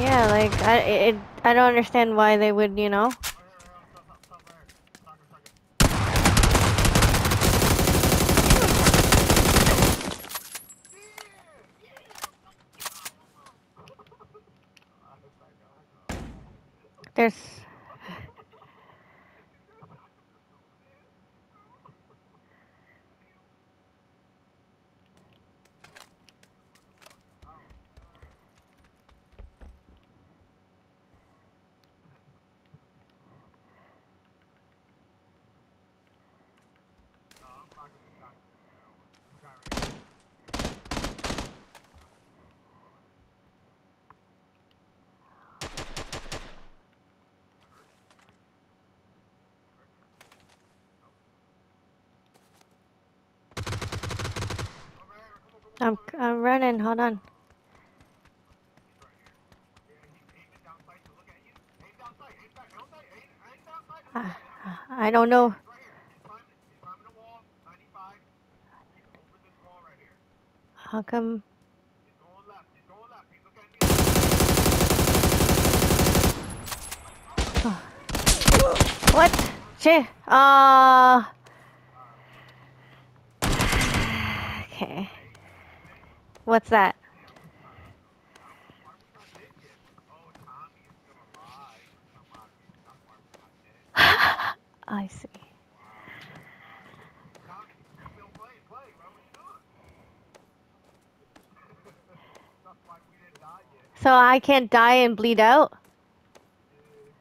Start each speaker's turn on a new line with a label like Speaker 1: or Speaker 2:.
Speaker 1: Yeah, like I it I don't understand why they would, you know. There's I'm I'm running. Hold on. I, I don't know. How come? What? Shit. Uh. Okay. What's that? I see. So I can't die and bleed out?